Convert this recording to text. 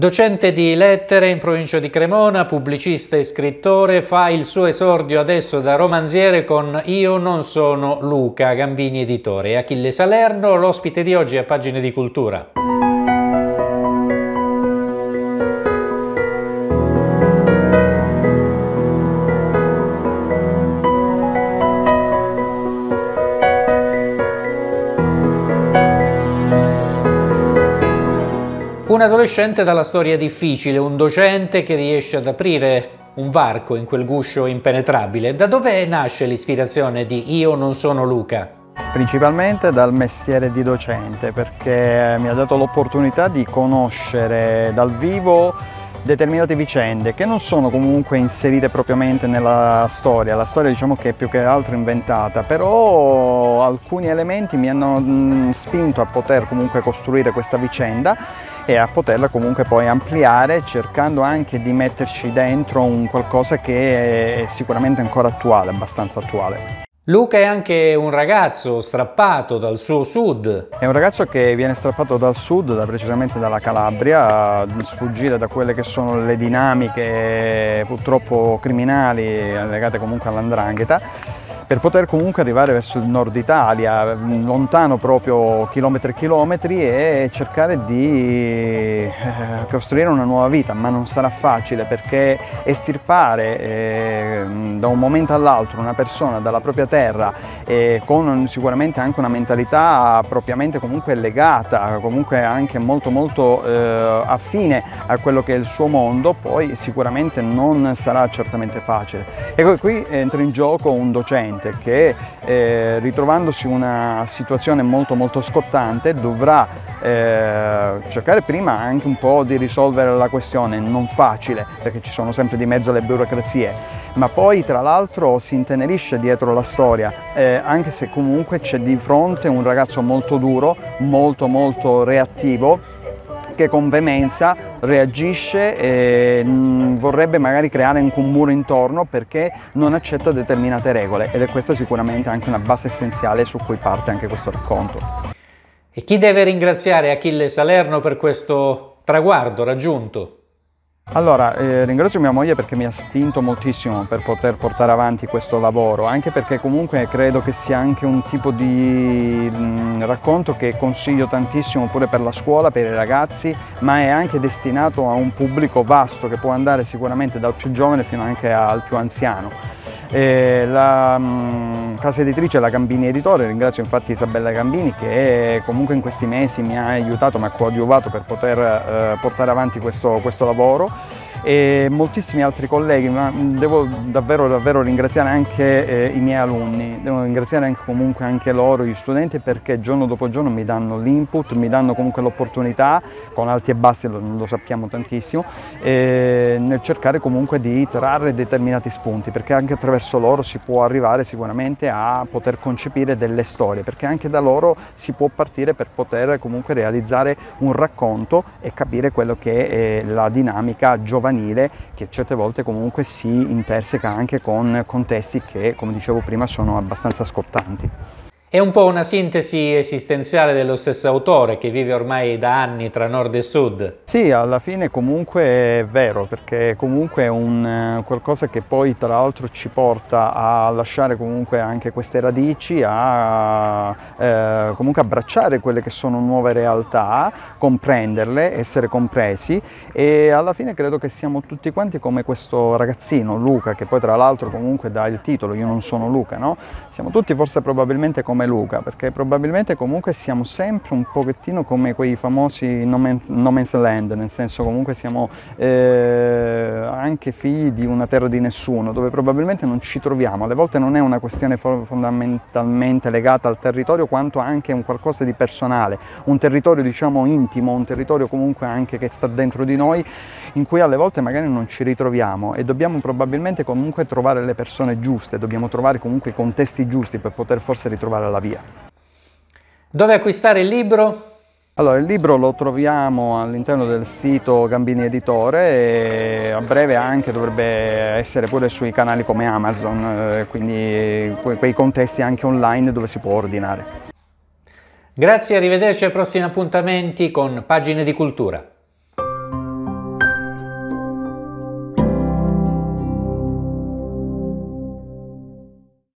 Docente di lettere in provincia di Cremona, pubblicista e scrittore, fa il suo esordio adesso da romanziere con Io non sono Luca, Gambini editore. Achille Salerno, l'ospite di oggi a Pagine di Cultura. Un adolescente dalla storia difficile, un docente che riesce ad aprire un varco in quel guscio impenetrabile. Da dove nasce l'ispirazione di Io non sono Luca? Principalmente dal mestiere di docente perché mi ha dato l'opportunità di conoscere dal vivo determinate vicende che non sono comunque inserite propriamente nella storia, la storia diciamo che è più che altro inventata, però alcuni elementi mi hanno spinto a poter comunque costruire questa vicenda e a poterla comunque poi ampliare cercando anche di metterci dentro un qualcosa che è sicuramente ancora attuale, abbastanza attuale. Luca è anche un ragazzo strappato dal suo sud. È un ragazzo che viene strappato dal sud, da, precisamente dalla Calabria, a sfuggire da quelle che sono le dinamiche purtroppo criminali legate comunque all'andrangheta per poter comunque arrivare verso il nord Italia, lontano proprio chilometri e chilometri e cercare di eh, costruire una nuova vita, ma non sarà facile perché estirpare eh, da un momento all'altro una persona dalla propria terra eh, con sicuramente anche una mentalità propriamente comunque legata, comunque anche molto molto eh, affine a quello che è il suo mondo, poi sicuramente non sarà certamente facile. Ecco qui entra in gioco un docente paziente che eh, ritrovandosi in una situazione molto molto scottante dovrà eh, cercare prima anche un po' di risolvere la questione, non facile perché ci sono sempre di mezzo le burocrazie, ma poi tra l'altro si intenerisce dietro la storia, eh, anche se comunque c'è di fronte un ragazzo molto duro, molto molto reattivo che con veemenza reagisce e mm, vorrebbe magari creare anche un muro intorno perché non accetta determinate regole ed è questa sicuramente anche una base essenziale su cui parte anche questo racconto. E chi deve ringraziare Achille Salerno per questo traguardo raggiunto? Allora, eh, ringrazio mia moglie perché mi ha spinto moltissimo per poter portare avanti questo lavoro, anche perché comunque credo che sia anche un tipo di mh, mm, racconto che consiglio tantissimo pure per la scuola, per i ragazzi, ma è anche destinato a un pubblico vasto che può andare sicuramente dal più giovane fino anche al più anziano. Eh, la mh, mm, casa editrice è la Gambini Editore, ringrazio infatti Isabella Gambini che comunque in questi mesi mi ha aiutato, mi ha coadiuvato per poter eh, portare avanti questo, questo lavoro e moltissimi altri colleghi, ma devo davvero, davvero ringraziare anche eh, i miei alunni, devo ringraziare anche comunque anche loro, gli studenti, perché giorno dopo giorno mi danno l'input, mi danno comunque l'opportunità, con alti e bassi lo, lo sappiamo tantissimo, eh, nel cercare comunque di trarre determinati spunti, perché anche attraverso loro si può arrivare sicuramente a poter concepire delle storie, perché anche da loro si può partire per poter comunque realizzare un racconto e capire quello che è la dinamica giovanile giovanile che certe volte comunque si interseca anche con contesti che, come dicevo prima, sono abbastanza scottanti. È un po' una sintesi esistenziale dello stesso autore che vive ormai da anni tra nord e sud. Sì, alla fine comunque è vero, perché comunque è un eh, qualcosa che poi tra l'altro ci porta a lasciare comunque anche queste radici, a eh, comunque abbracciare quelle che sono nuove realtà, comprenderle, essere compresi e alla fine credo che siamo tutti quanti come questo ragazzino, Luca, che poi tra l'altro comunque dà il titolo, io non sono Luca, no? Siamo tutti forse probabilmente come come Luca, perché probabilmente comunque siamo sempre un pochettino come quei famosi no, man, no man's land, nel senso comunque siamo eh, anche figli di una terra di nessuno, dove probabilmente non ci troviamo. Alle volte non è una questione fondamentalmente legata al territorio, quanto anche un qualcosa di personale, un territorio diciamo intimo, un territorio comunque anche che sta dentro di noi, in cui alle volte magari non ci ritroviamo e dobbiamo probabilmente comunque trovare le persone giuste, dobbiamo trovare comunque i contesti giusti per poter forse ritrovare la via. Dove acquistare il libro? Allora, il libro lo troviamo all'interno del sito Gambini Editore e a breve anche dovrebbe essere pure sui canali come Amazon, eh, quindi quei contesti anche online dove si può ordinare. Grazie, arrivederci ai prossimi appuntamenti con Pagine di Cultura.